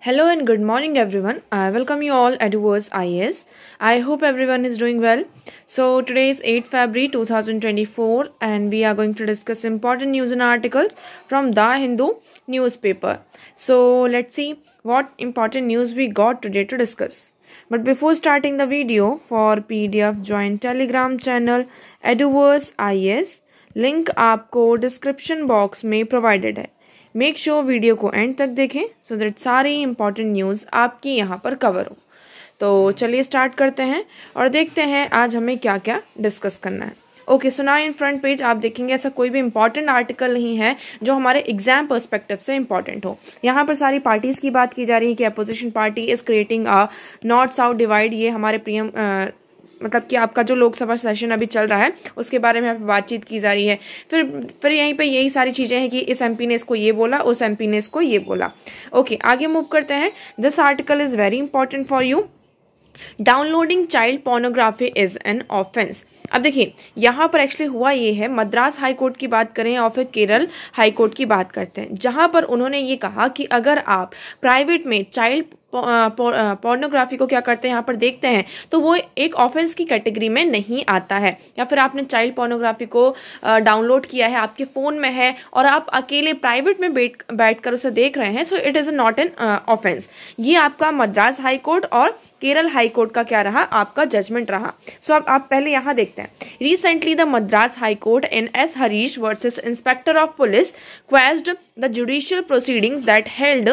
Hello and good morning everyone. I welcome you all at Words IS. I hope everyone is doing well. So today is 8 February 2024 and we are going to discuss important news and articles from The Hindu newspaper. So let's see what important news we got today to discuss. But before starting the video for PDF join Telegram channel Eduverse IS link आपको description box में provided है make sure video को end तक देखें so that सारी important news आपकी यहाँ पर कवर हो। तो चलिए स्टार्ट करते हैं और देखते हैं आज हमें क्या क्या डिस्कस करना है। ओके सो ना इन फ्रंट पेज आप देखेंगे ऐसा कोई भी इंपॉर्टेंट आर्टिकल नहीं है जो हमारे एग्ज़ाम परस्पेक्टिव से इंपॉर्टेंट हो। यहाँ पर सारी पार्टीज़ की बात की जा रही है कि opposition party is creating a north south divide ये हमारे प्रियम मतलब कि आपका जो लोकसभा सेशन अभी चल रहा है, उसके बारे में बातचीत की जा रही है। फिर फिर यहीं पे यही सारी चीज़ें हैं कि इस एमपी ने इसको ये बोला, उस एमपी ने इसको ये बोला। ओके, आगे मूव करते हैं। This article is very important for you downloading child pornography is an offence अब देखिए, यहाँ पर एक्चुअली हुआ ये है, मद्रास हाई कोर्ट की बात करें और फिर केरल हाई कोर्ट की बात करते हैं, जहाँ पर उन्होंने ये कहा कि अगर आप प्राइवेट में चाइल्ड पोर्नोग्राफी को क्या करते हैं? यहाँ पर देखते हैं। तो वो एक ऑफेंस की कैटेगरी में नहीं आता है। या फिर आपने चाइल्ड पोर्नोग्राफी को डाउनलोड किया है आपके फ़ोन में है और आप अकेले प्राइवेट में बैठ बैठ कर उसे देख रहे हैं so it is not an offence ये आपका मद्रास हाई कोर्ट और केरल हाई कोर्ट का क्या रहा? आपका जजमेंट रहा। सो so, अब आप पहले यहाँ देखते हैं। Recently the Madras high court in S Harish versus inspector of police quashed the judicial proceedings that held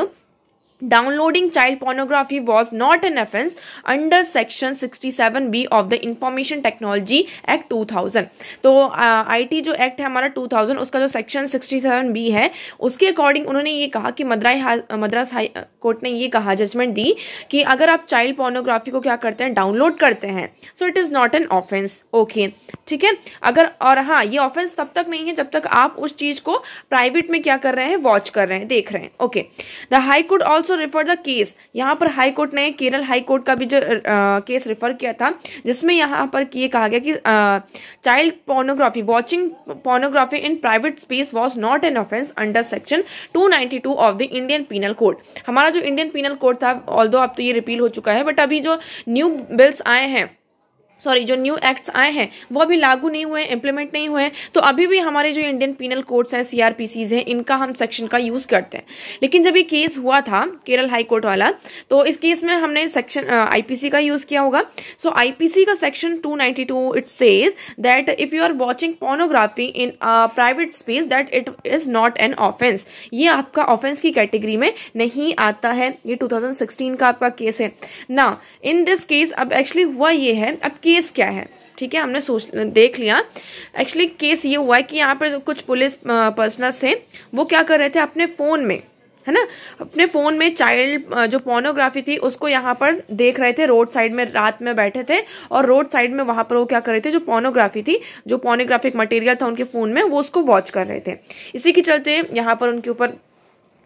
Downloading child pornography was not an offense under section 67B of the Information Technology Act 2000. तो IT uh, जो act है हमारा 2000 उसका जो section 67B है उसके according उन्होंने ये कहा कि मद्राई मद्रास हाई कोर्ट ने ये कहा जजमेंट दी कि अगर आप चाइल्ड पोर्नोग्राफी को क्या करते हैं डाउनलोड करते हैं so it is not an offence okay ठीक है? अगर और हाँ ये ऑफेंस तब तक नहीं है जब तक आप उस चीज़ को प्राइवेट में क्या कर रहे हैं वॉच कर रहे हैं देख रहे हैं. Okay the high court also also refer the case यहाँ पर हाई कोर्ट ने केरल हाई कोर्ट का भी जो केस रिफर किया था, जिसमें यहाँ पर ये कहा गया कि child pornography watching pornography in private space was not an offence under section 292 of the Indian penal code हमारा जो इंडियन पीनल कोड था ऑल अब तो ये रिपील हो चुका है बट अभी जो न्यू बिल्स आए हैं सॉरी जो न्यू एक्ट्स आए हैं, वो अभी लागू नहीं हुए इम्प्लीमेंट नहीं हुए तो अभी भी हमारे जो इंडियन पीनल कोड्स हैं सीआरपीसीज हैं, इनका हम सेक्शन का यूज़ करते हैं। लेकिन जब ये केस हुआ था, केरल हाई कोर्ट वाला तो इस केस में हमने सेक्शन आईपीसी का यूज़ किया होगा। सो आईपीसी का section 292 it says that if you are watching pornography in private space that it is not an offence ये आपका ऑफेंस की कैटेगरी में नहीं आता है। ये टू का आपका केस है। ना इन दिस केस अब एक्चुअली हुआ ये है। अब केस क्या है? ठीक है, हमने सोच, देख लिया। एक्चुअली केस ये हुआ है कि यहाँ पर कुछ पुलिस पर्सनल्स थे। वो क्या कर रहे थे अपने फ़ोन में, है ना? अपने फ़ोन में चाइल्ड जो पोर्नोग्राफी थी, उसको यहाँ पर देख रहे थे रोड साइड में रात में बैठे थे और रोड साइड में वहाँ पर वो क्या कर रहे थे, जो पोर्नोग्राफी थी, जो पोर्नोग्राफिक मटेरियल था उनके फ़ोन में, वो उसको वॉच कर रहे थे। इसी के चलते यहाँ पर उनके ऊपर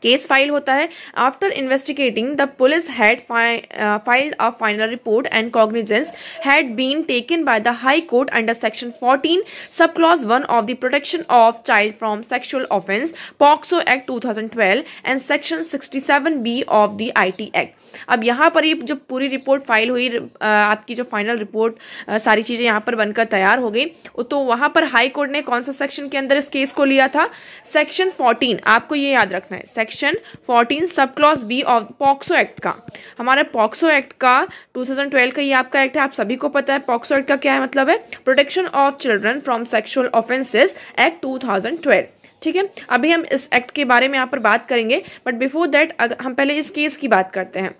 केस फ़ाइल होता है। After investigating the police had filed a final report and cognizance had been taken by the high court under section 14 sub clause one of the protection of child from sexual offence POCSO act 2012 and section 67 B of the IT act अब यहाँ पर ये जो पूरी report file हुई आपकी जो final report सारी चीज़ें यहाँ पर बनकर तैयार हो गई तो वहाँ पर हाई कोर्ट ने कौन सा सेक्शन के अंदर इस केस को लिया था? सेक्शन 14 आपको ये याद रखना है। Section 14 sub clause B of POCSO act का। हमारे पॉक्सो एक्ट का 2012 का ये आपका एक्ट है, आप सभी को पता है पॉक्सो एक्ट का क्या है मतलब है? Protection of children from sexual offences act 2012 ठीक है? अभी हम इस एक्ट के बारे में यहाँ पर बात करेंगे बट बिफोर दैट हम पहले इस केस की बात करते हैं।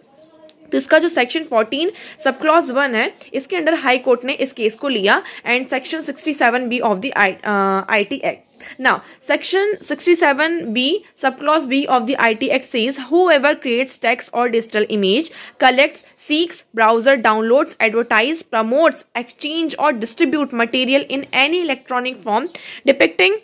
तो इसका जो सेक्शन 14 सब क्लॉज वन है, इसके अंडर हाई कोर्ट ने इस केस को लिया and section 67 B of the I T act Now, section 67B, subclause B of the IT Act says, whoever creates text or digital image, collects, seeks, browser, downloads, advertise, promotes, exchange or distribute material in any electronic form depicting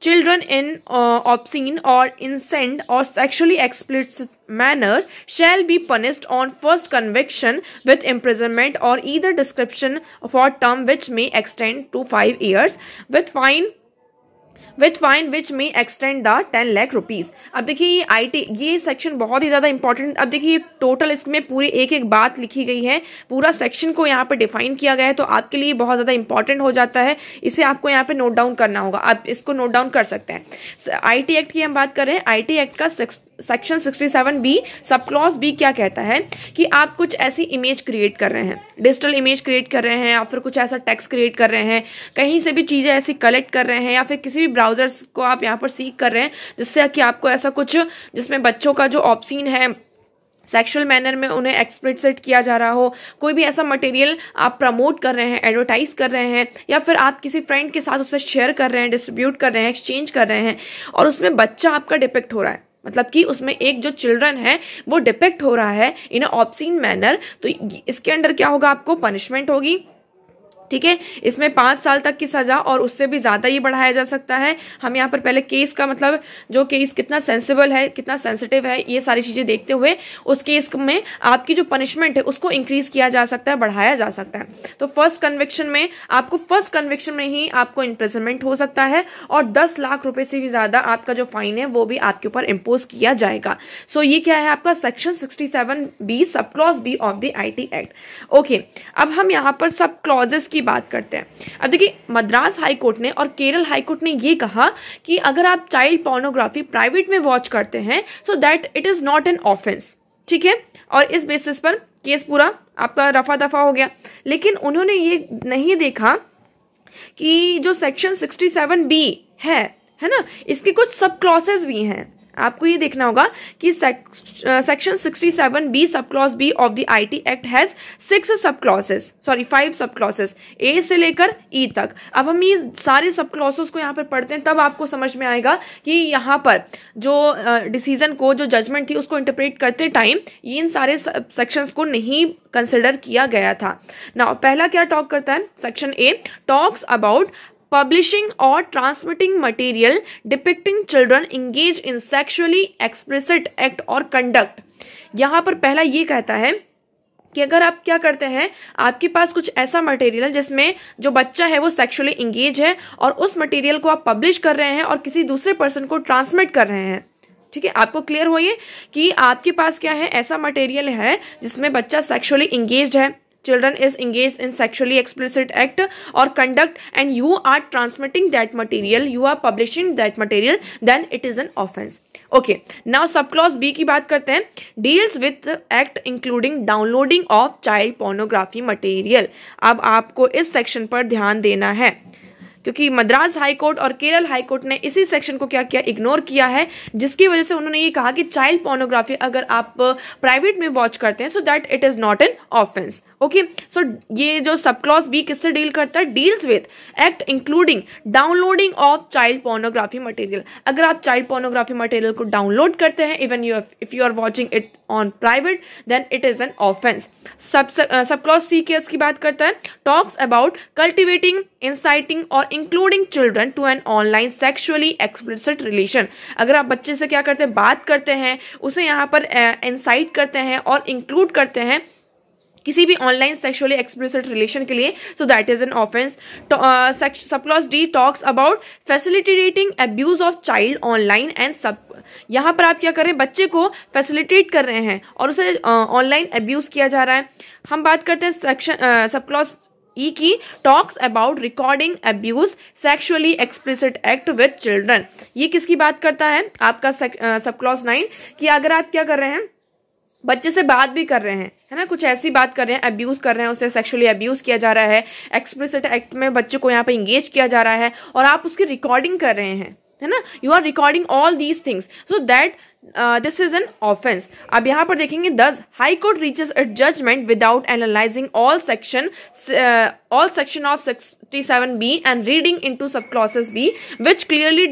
children in uh, obscene or indecent or sexually explicit manner shall be punished on first conviction with imprisonment or either description for term which may extend to 5 years with fine with fine which may extend the ten lakh rupees अब देखिए ये I T ये section बहुत ही ज़्यादा important अब देखिए total इसमें पूरी एक एक बात लिखी गई है। पूरा सेक्शन को यहाँ पे डिफाइन किया गया है तो आपके लिए बहुत ज़्यादा इंपॉर्टेंट हो जाता है। इसे आपको यहाँ पे नोट डाउन करना होगा। आप इसको नोट डाउन कर सकते हैं। आई एक्ट की हम बात करें आई एक्ट का section 67 B sub clause B क्या कहता है कि आप कुछ ऐसी इमेज क्रिएट कर रहे हैं डिजिटल इमेज क्रिएट कर रहे हैं या फिर कुछ ऐसा टेक्स्ट क्रिएट कर रहे हैं कहीं से भी चीज़ें ऐसी कलेक्ट कर रहे हैं या फिर किसी भी ब्राउजर्स को आप यहाँ पर सीख कर रहे हैं जिससे कि आपको ऐसा कुछ जिसमें बच्चों का जो ऑप्शीन है सेक्सुअल मैनर में उन्हें एक्सप्लिसिट किया जा रहा हो कोई भी ऐसा मटेरियल आप प्रमोट कर रहे हैं एडवर्टाइज कर रहे हैं या फिर आप किसी फ्रेंड के साथ उसे शेयर कर रहे हैं डिस्ट्रीब्यूट कर रहे हैं एक्सचेंज कर रहे हैं और उसमें बच्चा आपका डिपेक्ट हो रहा है मतलब कि उसमें एक जो चिल्ड्रन है, वो डिपेक्ट हो रहा है इन ऑप्सीन मैनर तो इसके अंडर क्या होगा आपको पनिशमेंट होगी। ठीक है? इसमें पाँच साल तक की सजा और उससे भी ज़्यादा ही बढ़ाया जा सकता है। हम यहाँ पर पहले केस का मतलब जो केस कितना सेंसिबल है, कितना सेंसिटिव है, ये सारी चीज़ें देखते हुए उस केस में आपकी जो पनिशमेंट है, उसको इंक्रीज किया जा सकता है, बढ़ाया जा सकता है। तो फ़र्स्ट कन्विक्शन में, आपको फ़र्स्ट कन्विक्शन में ही आपको इम्प्रेजमेंट हो सकता है और दस लाख रुपए से भी ज़्यादा आपका जो फाइन है, वो भी आपके ऊपर इम्पोज किया जाएगा। सो ये क्या है आपका? Section sixty seven B sub clause B of the I act okay अब हम यहाँ पर सब क्लॉजेस की की बात करते हैं। अब देखिए, मद्रास हाई कोर्ट ने और केरल हाई कोर्ट ने ये कहा कि अगर आप चाइल्ड पोर्नोग्राफी प्राइवेट में वॉच करते हैं so that it is not an offence ठीक है? और इस बेसिस पर केस पूरा आपका रफा दफ़ा हो गया। लेकिन उन्होंने ये नहीं देखा कि जो सेक्शन 67 बी है है ना? इसके कुछ सब क्लॉसेस भी हैं। आपको ये देखना होगा कि section 67 B sub clause B of the IT act has six sub clauses sorry five sub clauses A से लेकर ई e तक। अब हम ये सारे सब क्लॉसेस को यहाँ पर पढ़ते हैं, तब आपको समझ में आएगा कि यहाँ पर जो डिसीज़न को, जो जजमेंट थी, उसको इंटरप्रेट करते टाइम ये इन सारे सेक्शंस को नहीं कंसिडर किया गया था। ना पहला क्या टॉक करता है? Section A talks about publishing or transmitting material depicting children engaged in sexually explicit act or conduct. यहाँ पर पहला ये कहता है कि अगर आप क्या करते हैं, आपके पास कुछ ऐसा मटेरियल है जिसमें जो बच्चा है वो सेक्सुअली इंगेज है और उस मटेरियल को आप पब्लिश कर रहे हैं और किसी दूसरे पर्सन को ट्रांसमिट कर रहे हैं। ठीक है? आपको क्लियर हो ये कि आपके पास क्या है? ऐसा मटेरियल है जिसमें बच्चा सेक्सुअली इंगेज है। Children is engaged in sexually explicit act or conduct and you are transmitting that material, you are publishing that material, then it is an offense. Okay now sub clause B की बात करते हैं. Deals with act including downloading of child pornography material अब आपको इस section पर ध्यान देना है. क्योंकि मद्रास हाई कोर्ट और केरल हाई कोर्ट ने इसी सेक्शन को क्या किया? इग्नोर किया है, जिसकी वजह से उन्होंने ये कहा कि चाइल्ड पोर्नोग्राफी अगर आप प्राइवेट में वॉच करते हैं so that it is not an offence okay so ये जो सब क्लॉज बी किससे डील करता है? Deals with act including downloading of child pornography material अगर आप चाइल्ड पोर्नोग्राफी मटेरियल को डाउनलोड करते हैं even you if you are watching it on private then it is an offence sub sub clause C case की बात करता है. Talks about cultivating inciting और including children to an online sexually explicit relation अगर आप बच्चे से क्या करते हैं? बात करते हैं, उसे यहाँ पर इंसाइट करते हैं और इंक्लूड करते हैं किसी भी ऑनलाइन सेक्सुअली एक्सप्लिसिट रिलेशन के लिए so that is an offence subclause D talks about facilitating abuse of child online and sub यहाँ पर आप क्या करें बच्चे को फैसिलिटेट कर रहे हैं और उसे ऑनलाइन uh, एब्यूज किया जा रहा है। हम बात करते हैं सेक्शन सबक्लॉज ई की talks about recording abuse sexually explicit act with children ये किसकी बात करता है? आपका सब क्लॉज नाइन कि अगर आप क्या कर रहे हैं बच्चे से बात भी कर रहे हैं, है ना? कुछ ऐसी बात कर रहे हैं अब्यूज कर रहे हैं, उसे सेक्सुअली अब्यूज किया जा रहा है एक्सप्लिसिट एक्ट में बच्चे को यहाँ पे इंगेज किया जा रहा है, और आप उसकी रिकॉर्डिंग कर रहे हैं, है ना? You are recording all these things so that this is an offence अब यहाँ पर देखेंगे thus high court reaches a judgement without analysing all section all section of sixty seven B and reading in to sub clauses B which clearly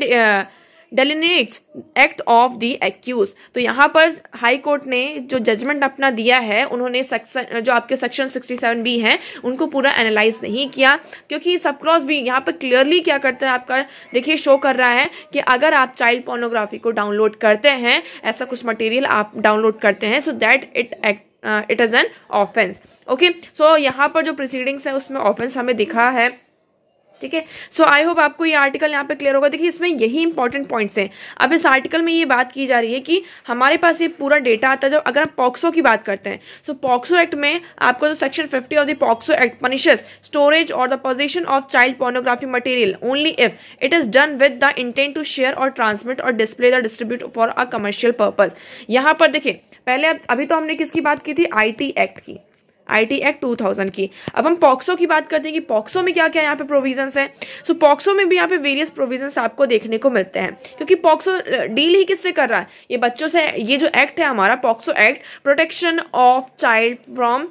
delineates act of the accuse तो यहाँ पर high court ने जो judgement अपना दिया है, उन्होंने section जो आपके सेक्शन 67 बी हैं, उनको पूरा एनालाइज नहीं किया, क्योंकि सब क्रॉस भी यहाँ पर क्लियरली क्या करता है आपका, देखिए शो कर रहा है कि अगर आप चाइल्ड पोर्नोग्राफी को डाउनलोड करते हैं, ऐसा कुछ मटेरियल आप डाउनलोड करते हैं so that it act it is an offence okay so यहाँ पर जो प्रोसीडिंग्स है, उसमें ऑफेंस हमें दिखा है। ठीक है? सो आई होप आपको ये आर्टिकल यहाँ पे क्लियर होगा। देखिए, इसमें यही इंपॉर्टेंट पॉइंट्स हैं। अब इस आर्टिकल में ये बात की जा रही है कि हमारे पास ये पूरा डेटा आता है। जब अगर हम पॉक्सो की बात करते हैं सो पॉक्सो एक्ट में आपको जो section fifty of the POCSO act punishes storage और the possession of child pornography material only if it is done with the intent to share और ट्रांसमिट और display the distribute for a commercial purpose यहाँ पर देखिए, पहले अभी तो हमने किसकी बात की थी? आईटी एक्ट की। आईटी एक्ट 2000 की। अब हम पॉक्सो की बात करते हैं कि पॉक्सो में क्या क्या यहाँ पे प्रोविजंस है। सो so, पॉक्सो में भी यहाँ पे वेरियस प्रोविजंस आपको देखने को मिलते हैं। क्योंकि पॉक्सो डील ही किससे कर रहा है? ये बच्चों से ये जो एक्ट है हमारा POCSO act protection of child from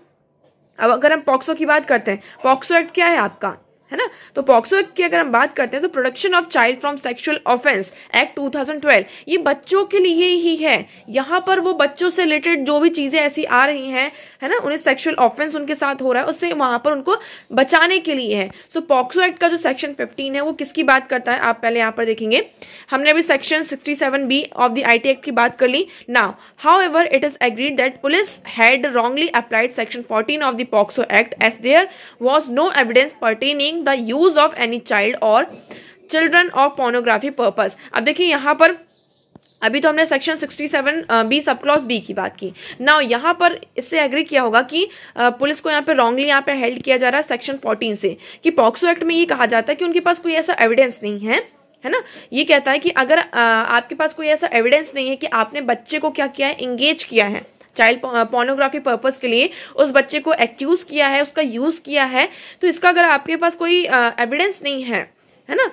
अब अगर हम पॉक्सो की बात करते हैं पॉक्सो एक्ट क्या है आपका? है ना? तो पॉक्सो एक्ट की अगर हम बात करते हैं तो production of child from sexual offence act 2012 ये बच्चों के लिए ही है। यहाँ पर वो बच्चों से रिलेटेड जो भी चीज़ें ऐसी आ रही हैं, है ना? उन्हें सेक्सुअल ऑफेंस उनके साथ हो रहा है, उससे वहाँ पर उनको बचाने के लिए है। सो पॉक्सो एक्ट का जो सेक्शन 15 है, वो किसकी बात करता है? आप पहले यहाँ पर देखेंगे। हमने अभी section 67 B of the I act की बात कर ली। Now however it is agreed that police had wrongly applied section fourteen of the POCSO act as there was no evidence pertaining the use of any child और children of pornography purpose अब देखिए यहाँ पर अभी तो हमने section 67 B sub clause B की बात की। ना यहाँ पर इससे एग्री किया होगा कि पुलिस को यहाँ पे रॉन्गली यहाँ पे हेल्ड किया जा रहा है सेक्शन 14 से कि पॉक्सो एक्ट में ये कहा जाता है कि उनके पास कोई ऐसा एविडेंस नहीं है है ना? ये कहता है कि अगर आ, आपके पास कोई ऐसा एविडेंस नहीं है कि आपने बच्चे को क्या किया है इंगेज किया है चाइल्ड पोर्नोग्राफी पर्पज के लिए उस बच्चे को एक्यूज किया है, उसका यूज़ किया है तो इसका अगर आपके पास कोई एविडेंस नहीं है है ना?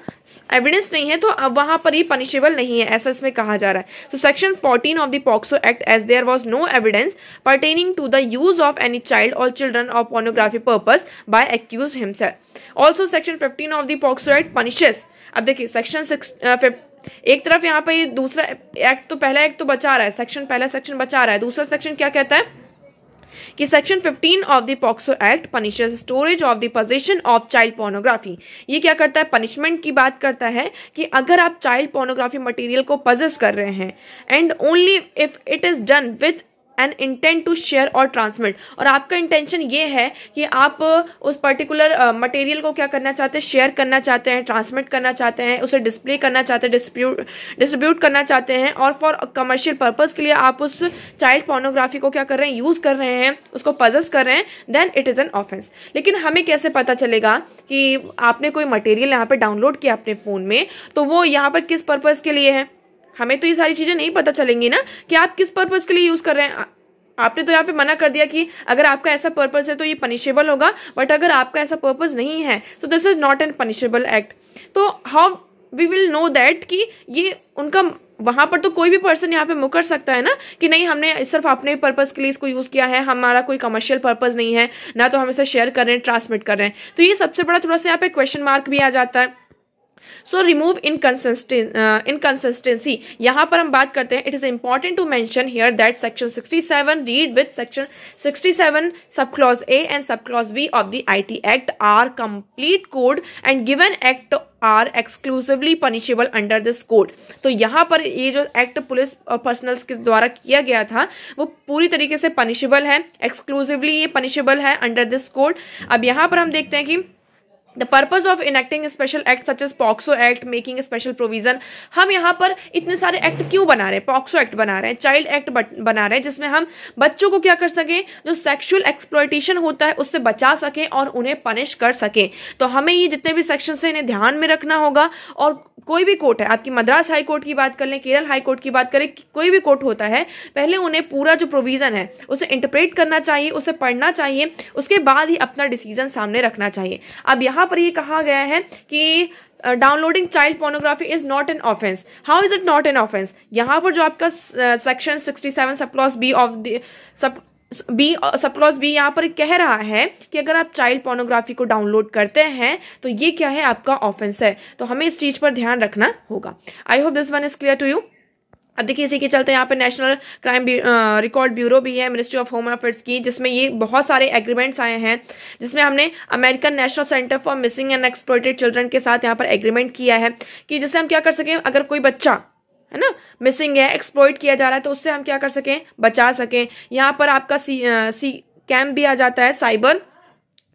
एविडेंस नहीं है तो अब वहाँ पर ये पनिशेबल नहीं है, ऐसा इसमें कहा जा रहा है। तो section 14 of the POCSO act as there was no evidence pertaining to the use of any child और children of pornography purpose by accuse himself also section 15 of the POCSO act punishes अब देखिए section एक तरफ़ यहाँ पर ये दूसरा act तो पहला एक्ट तो बचा रहा है सेक्शन पहला सेक्शन बचा रहा है। दूसरा सेक्शन क्या कहता है? कि section 15 of the POCSO act punishes storage of the possession of child pornography ये क्या करता है? पनिशमेंट की बात करता है कि अगर आप चाइल्ड पोर्नोग्राफी मटेरियल को पजेस कर रहे हैं and only if it is done with an intent to share और ट्रांसमिट और आपका इंटेंशन ये है कि आप उस पर्टिकुलर मटेरियल को क्या करना चाहते हैं? शेयर करना चाहते हैं ट्रांसमिट करना चाहते हैं, उसे डिस्प्ले करना चाहते हैं डिस्ट्रीब्यूट डिस्ट्रीब्यूट करना चाहते हैं और फॉर कमर्शियल पर्पज के लिए आप उस चाइल्ड पोर्नोग्राफी को क्या कर रहे हैं? यूज़ कर रहे हैं, उसको पजस कर रहे हैं then it is an offence लेकिन हमें कैसे पता चलेगा कि आपने कोई मटेरियल यहाँ पर डाउनलोड किया अपने फ़ोन में? तो वो यहाँ पर किस पर्पज के लिए है? हमें तो ये सारी चीज़ें नहीं पता चलेंगी ना कि आप किस पर्पज के लिए यूज़ कर रहे हैं। आपने तो यहाँ पे मना कर दिया कि अगर आपका ऐसा पर्पज है तो ये पनिशेबल होगा बट अगर आपका ऐसा पर्पज नहीं है तो this is not an punishable act तो how we will know that कि ये उनका वहाँ पर तो कोई भी पर्सन यहाँ पे मुकर सकता है ना कि नहीं, हमने सिर्फ़ अपने पर्पज के लिए इसको यूज़ किया है, हमारा कोई कमर्शियल पर्पज नहीं है, ना तो हम इसे शेयर कर रहे हैं ट्रांसमिट कर रहे हैं। तो ये सबसे बड़ा थोड़ा सा यहाँ पे क्वेश्चन मार्क भी आ जाता है। सो रिमूव इनकंसिस्टेंसी यहाँ पर हम बात करते हैं it is important to mention here that section 67 read with section 67 sub clause A and sub clause B of the IT act are complete code and given act are exclusively punishable under this code तो यहाँ पर ये जो act police personnels के द्वारा किया गया था, वो पूरी तरीके से पनिशेबल है एक्सक्लूसिवली ये पनिशेबल है अंडर दिस कोड अब यहाँ पर हम देखते हैं कि the purpose of enacting special act such as POCSO act making special provision हम यहाँ पर इतने सारे एक्ट क्यों बना रहे हैं? पॉक्सो एक्ट बना रहे हैं चाइल्ड एक्ट बना रहे हैं, जिसमें हम बच्चों को क्या कर सकें? जो सेक्सुअल एक्सप्लोइटेशन होता है, उससे बचा सकें और उन्हें पनिश कर सकें। तो हमें ये जितने भी सेक्शन है, इन्हें ध्यान में रखना होगा। और कोई भी कोर्ट है, आपकी मद्रास हाई कोर्ट की बात कर लें, केरल हाई कोर्ट की बात करें कोई भी कोर्ट होता है, पहले उन्हें पूरा जो प्रोविज़न है, उसे इंटरप्रेट करना चाहिए, उसे पढ़ना चाहिए, उसके बाद ही अपना डिसीज़न सामने रखना चाहिए। अब यहाँ पर ये कहा गया है कि downloading child pornography is not an offence how is it not an offence यहाँ पर जो आपका section sixty seven sub clause B of the sub B sub clause B यहाँ पर कह रहा है कि अगर आप चाइल्ड पोर्नोग्राफी को डाउनलोड करते हैं तो ये क्या है? आपका ऑफेंस है। तो हमें इस चीज़ पर ध्यान रखना होगा। I hope this one is clear to you अब देखिए इसी के चलते यहाँ पे नेशनल क्राइम रिकॉर्ड ब्यूरो भी है मिनिस्ट्री ऑफ़ होम अफेयर्स की, जिसमें ये बहुत सारे एग्रीमेंट्स आए हैं, जिसमें हमने American National Center for Missing and Exploited Children के साथ यहाँ पर एग्रीमेंट किया है कि जिससे हम क्या कर सकें, अगर कोई बच्चा, है ना मिसिंग है एक्सप्लोइट किया जा रहा है तो उससे हम क्या कर सकें, बचा सकें। यहाँ पर आपका सी सी कैम्प भी आ जाता है cyber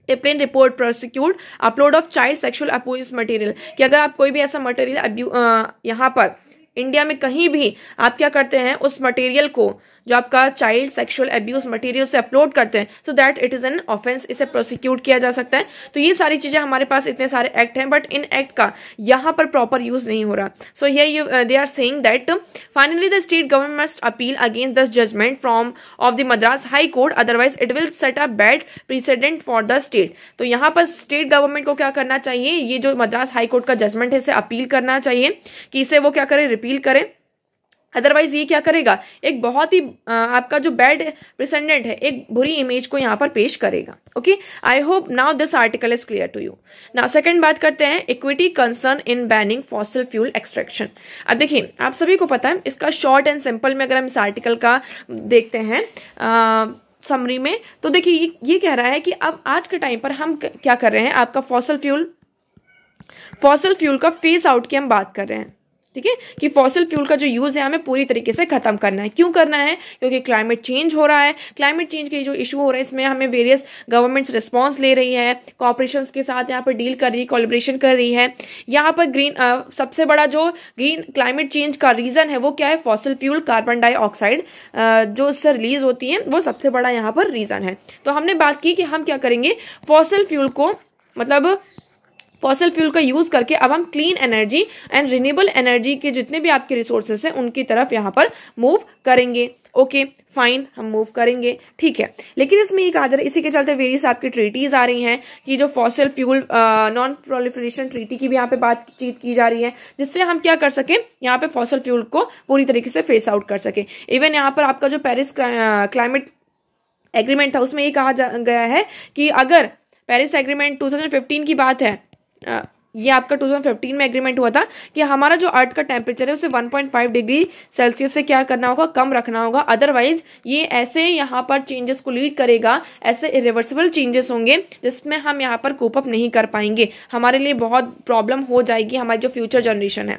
tipline report prosecute upload of child sexual abuse material कि अगर आप कोई भी ऐसा मटेरियल यहाँ पर इंडिया में कहीं भी आप क्या करते हैं उस मटेरियल को जो आपका चाइल्ड सेक्सुअल एब्यूज मटेरियल से अपलोड करते हैं so that it is an offence इसे प्रोसिक्यूट किया जा सकता है। तो ये सारी चीज़ें हमारे पास इतने सारे एक्ट हैं बट इन एक्ट का यहाँ पर प्रॉपर यूज़ नहीं हो रहा। सो ये they are saying that finally the state government must appeal against this judgement from of the Madras high court otherwise it will set a bad precedent for the state तो यहाँ पर state government को क्या करना चाहिए? ये जो Madras high court का जजमेंट है, इसे अपील करना चाहिए कि इसे वो क्या करें? रिपील करें। अदरवाइज़ ये क्या करेगा? एक बहुत ही आपका जो बैड प्रेसेंडेंट है एक बुरी इमेज को यहाँ पर पेश करेगा। Okay I hope now this article is clear to you now second बात करते हैं equity concern in banning fossil fuel extraction अब देखिए आप सभी को पता है इसका शॉर्ट एंड सिंपल में अगर हम इस आर्टिकल का देखते हैं समरी में तो देखिए ये, ये कह रहा है कि अब आज के टाइम पर हम क्या कर रहे हैं? आपका फॉसल फ्यूल फॉसल फ्यूल का फेस आउट की हम बात कर रहे हैं। ठीक है कि फॉसिल फ्यूल का जो यूज़ है हमें पूरी तरीके से खत्म करना है। क्यों करना है? क्योंकि क्लाइमेट चेंज हो रहा है। क्लाइमेट चेंज के जो इशू हो रहे हैं इसमें हमें वेरियस गवर्नमेंट्स रिस्पॉन्स ले रही है कॉपरेशन के साथ यहाँ पर डील कर रही है कोलिब्रेशन कर रही है। यहाँ पर ग्रीन आ, सबसे बड़ा जो ग्रीन क्लाइमेट चेंज का रीजन है वो क्या है? फॉसिल फ्यूल कार्बन डाइऑक्साइड जो उससे रिलीज़ होती है वो सबसे बड़ा यहाँ पर रीजन है। तो हमने बात की कि हम क्या करेंगे? फॉसिल फ्यूल को मतलब फॉसल फ्यूल का यूज़ करके अब हम clean energy and renewable energy के जितने भी आपके रिसोर्सेस हैं, उनकी तरफ़ यहाँ पर मूव करेंगे। ओके फाइन हम मूव करेंगे। ठीक है। लेकिन इसमें ये कहा जा रहा है इसी के चलते वेरियस आपकी ट्रीटीज आ रही हैं कि जो fossil fuel non proliferation treaty की भी यहाँ पे बातचीत की जा रही है, जिससे हम क्या कर सके, यहाँ पे फॉसिल फ्यूल को पूरी तरीके से फेस आउट कर सके। इवन यहाँ पर आपका जो पेरिस क्लाइमेट एग्रीमेंट था, उसमें ये कहा गया है कि अगर पेरिस एग्रीमेंट 2015 की बात है ये आपका 2015 में एग्रीमेंट हुआ था कि हमारा जो अर्थ का टेम्परेचर है उसे 1.5 डिग्री सेल्सियस से क्या करना होगा कम रखना होगा। अदरवाइज़ ये ऐसे यहाँ पर चेंजेस को लीड करेगा ऐसे इरिवर्सिबल चेंजेस होंगे जिसमें हम यहाँ पर कोपअप नहीं कर पाएँगे। हमारे लिए बहुत प्रॉब्लम हो जाएगी हमारी जो फ्यूचर जनरेशन है।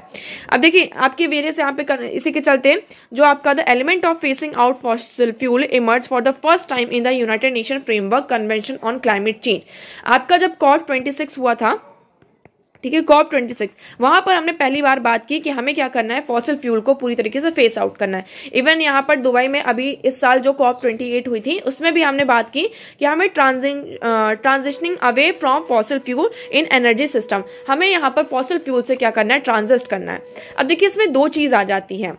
अब देखिए आपके वेरियस यहाँ पे कर, इसी के चलते जो आपका the element of phasing out fossil fuel emerge for the first time in the United Nation framework convention on climate change आपका जब कॉट ट्वेंटी हुआ था ठीक है कॉप ट्वेंटी सिक्स वहाँ पर हमने पहली बार बात की कि हमें क्या करना है फॉसिल फ्यूल को पूरी तरीके से फेस आउट करना है। इवन यहाँ पर दुबई में अभी इस साल जो कॉप ट्वेंटी एट हुई थी, उसमें भी हमने बात की कि हमें transitioning away from fossil fuel in energy system हमें यहाँ पर फॉसिल फ्यूल से क्या करना है ट्रांजिस्ट करना है। अब देखिए, इसमें दो चीज़ आ जाती है।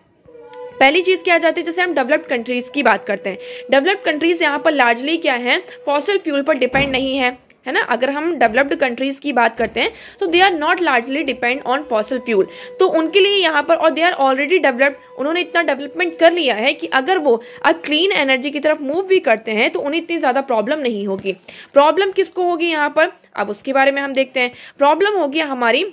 पहली चीज़ क्या आ जाती है, जैसे हम डेवलप्ड कंट्रीज़ की बात करते हैं। डेवलप्ड कंट्रीज़ यहाँ पर लार्जली क्या है फॉसिल फ्यूल पर डिपेंड नहीं है। है ना? अगर हम डेवलप्ड कंट्रीज़ की बात करते हैं तो they are not largely depend on fossil fuel तो उनके लिए यहाँ पर, और दे आर ऑलरेडी डेवलप्ड उन्होंने इतना डेवलपमेंट कर लिया है कि अगर वो अब क्लीन एनर्जी की तरफ़ मूव भी करते हैं तो उन्हें इतनी ज़्यादा प्रॉब्लम नहीं होगी. प्रॉब्लम किसको होगी यहाँ पर? अब उसके बारे में हम देखते हैं. प्रॉब्लम होगी हमारी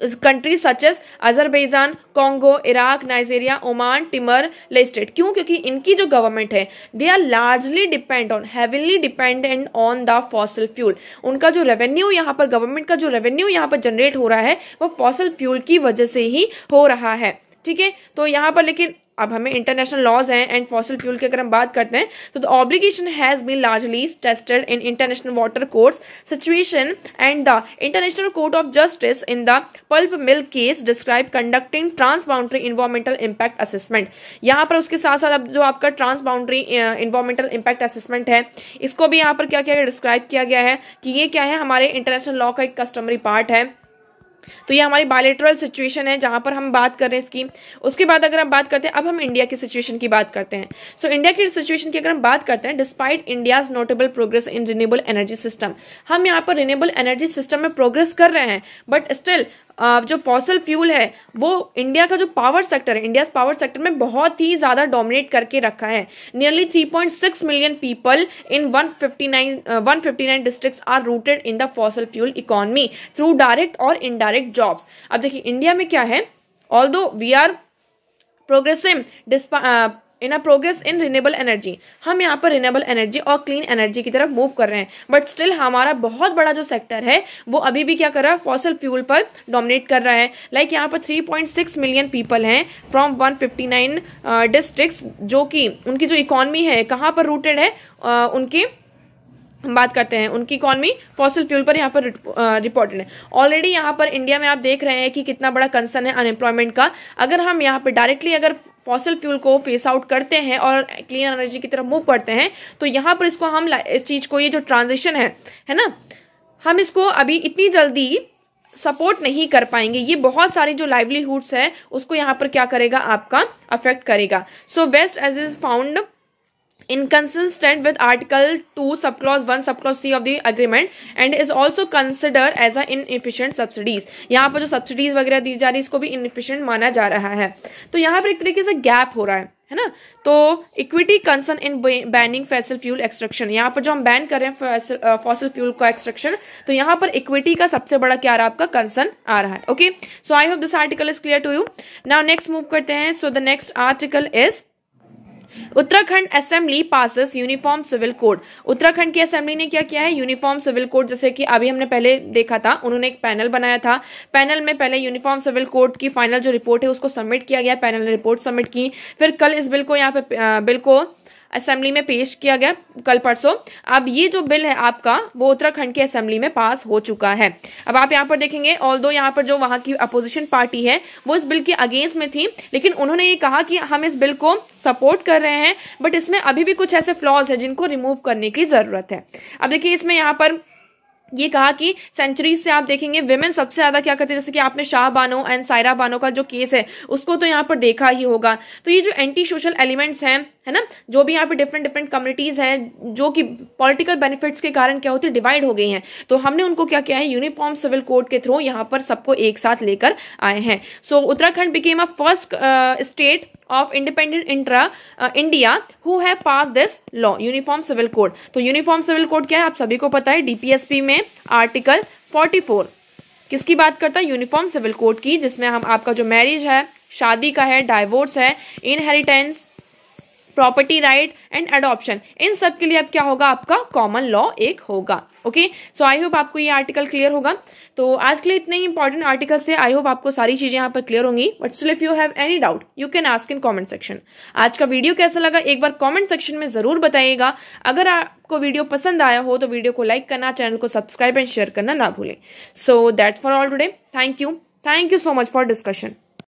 countries such as Azerbaijan Congo Iraq Nigeria Oman Timor Leste क्यों? क्योंकि इनकी जो गवर्नमेंट है they are largely depend on heavily dependent on the fossil fuel उनका जो रेवेन्यू यहाँ पर गवर्नमेंट का जो रेवेन्यू यहाँ पर जनरेट हो रहा है, वो फॉसल फ्यूल की वजह से ही हो रहा है। ठीक है? तो यहाँ पर लेकिन अब हमें इंटरनेशनल लॉज हैं एंड फॉसिल फ्यूल की अगर हम बात करते हैं तो the obligation has been largely tested in international water courts situation and the International Court of Justice in the pulp mill case describe conducting transboundary environmental impact assessment यहाँ पर उसके साथ साथ अब जो आपका transboundary environmental impact assessment है, इसको भी यहाँ पर क्या क्या डिस्क्राइब किया गया है कि ये क्या है, हमारे इंटरनेशनल लॉ का एक कस्टमरी पार्ट है। तो ये हमारी बायलेटरल सिचुएशन है जहाँ पर हम बात कर रहे हैं इसकी। उसके बाद अगर हम बात करते हैं अब हम इंडिया की सिचुएशन की बात करते हैं। सो so, इंडिया की सिचुएशन की अगर हम बात करते हैं despite India notable progress in renewable energy system हम यहाँ पर रिनेबल एनर्जी सिस्टम में प्रोग्रेस कर रहे हैं बट स्टिल जो फॉसल फ्यूल है, वो इंडिया का जो पावर सेक्टर है इंडिया पावर सेक्टर में बहुत ही ज़्यादा डोमिनेट करके रखा है। Nearly 3.6 million people in 159 159 districts are rooted in the fossil fuel economy through direct और इनडायरेक्ट जॉब्स अब देखिए इंडिया में क्या है? All we are progressive in a progress in renewable energy हम यहाँ पर रिनेबल एनर्जी और क्लीन एनर्जी की तरफ़ मूव कर रहे हैं. बट स्टिल हमारा बहुत बड़ा जो सेक्टर है वो अभी भी क्या कर रहा है? फॉसल फ्यूल पर डोमिनेट कर रहा है. लाइक like यहाँ पर 3.6 मिलियन पीपल हैं फ्रॉम 159 डिस्ट्रिक्ट्स जो कि उनकी जो इकोनॉमी है कहाँ पर रूटेड है uh, उनके हम बात करते हैं उनकी इकॉनमी फॉसिल फ्यूल पर यहाँ पर रिपोर्टेड है. ऑलरेडी यहाँ पर इंडिया में आप देख रहे हैं कि कितना बड़ा कंसर्न है अनएम्प्लॉयमेंट का. अगर हम यहाँ पर डायरेक्टली अगर फॉसिल फ्यूल को फेस आउट करते हैं और क्लीन एनर्जी की तरफ़ मूव करते हैं तो यहाँ पर इसको हम इस चीज़ को, ये जो ट्रांजिशन है है ना, हम इसको अभी इतनी जल्दी सपोर्ट नहीं कर पाएँगे। ये बहुत सारी जो लाइवलीहुड्स है, उसको यहाँ पर क्या करेगा, आपका अफेक्ट करेगा। So best age is found inconsistent with article 2 subclause 1 subclause c of the agreement and is also considered as a inefficient subsidies. यहाँ पर जो subsidies वगैरह दी जा रही है, इसको भी inefficient माना जा रहा है। तो यहाँ पर एक तरीके से गैप हो रहा है है ना? तो equity concern in banning fossil fuel extraction यहाँ पर जो हम बैन कर रहे हैं फॉसिल फ्यूल का एक्सट्रक्शन तो यहाँ पर इक्विटी का सबसे बड़ा क्या रहा आपका कंसर्न आ रहा है okay so I hope this article is clear to you now next move करते हैं. So the next article is Uttarakhand assembly passes uniform civil code. Uttarakhand की असेंबली ने क्या किया है? यूनिफॉर्म सिविल कोड, जैसे कि अभी हमने पहले देखा था, उन्होंने एक पैनल बनाया था। पैनल में पहले यूनिफॉर्म सिविल कोड की फाइनल जो रिपोर्ट है, उसको सबमिट किया गया। पैनल ने रिपोर्ट सबमिट की। फिर कल इस बिल को यहाँ पे बिल को असेंबली में पेश किया गया कल परसों। अब ये जो बिल है आपका, वो उत्तराखंड की असेंबली में पास हो चुका है। अब आप यहाँ पर देखेंगे ऑल दो यहाँ पर जो वहाँ की अपोजिशन पार्टी है, वो इस बिल के अगेंस्ट में थी, लेकिन उन्होंने ये कहा कि हम इस बिल को सपोर्ट कर रहे हैं बट इसमें अभी भी कुछ ऐसे फ्लॉज है जिनको रिमूव करने की ज़रूरत है। अब देखिए, इसमें यहाँ पर ये कहा कि सेंचुरीज से आप देखेंगे विमेन सबसे ज़्यादा क्या करते हैं? जैसे कि आपने शाह बानो एंड सायरा बानो का जो केस है, उसको तो यहाँ पर देखा ही होगा। तो ये जो एंटी सोशल एलिमेंट्स हैं, है ना? जो भी यहाँ पे डिफरेंट डिफरेंट कम्युनिटीज हैं, जो कि पॉलिटिकल बेनिफिट्स के कारण क्या होती है? डिवाइड हो गई हैं। तो हमने उनको क्या किया है? यूनिफॉर्म सिविल कोड के थ्रू यहाँ पर सबको एक साथ लेकर आए हैं। So Uttarakhand became a first state of independent intra India who have pass this law uniform civil code तो यूनिफॉर्म सिविल कोड क्या है? आप सभी को पता है डीपीएसपी में आर्टिकल 44 किसकी बात करता है? यूनिफॉर्म सिविल कोड की, जिसमें हम आपका जो मैरिज है, शादी का है डाइवोर्स है inheritance property right and adoption. इन सब के लिए अब क्या होगा? आपका कॉमन लॉ एक होगा। ओके सो आई होप आपको ये आर्टिकल क्लियर होगा। तो आज के लिए इतने इंपॉर्टेंट आर्टिकल्स थे। आई होप आपको सारी चीज़ें यहाँ पर क्लियर होंगी। But still if you have any doubt you can ask in comment section आज का वीडियो कैसा लगा? एक बार कॉमेंट सेक्शन में ज़रूर बताइएगा। अगर आपको वीडियो पसंद आया हो तो वीडियो को लाइक करना चैनल को सब्सक्राइब एंड शेयर करना ना भूलें। So that for all today thank you thank you so much for discussion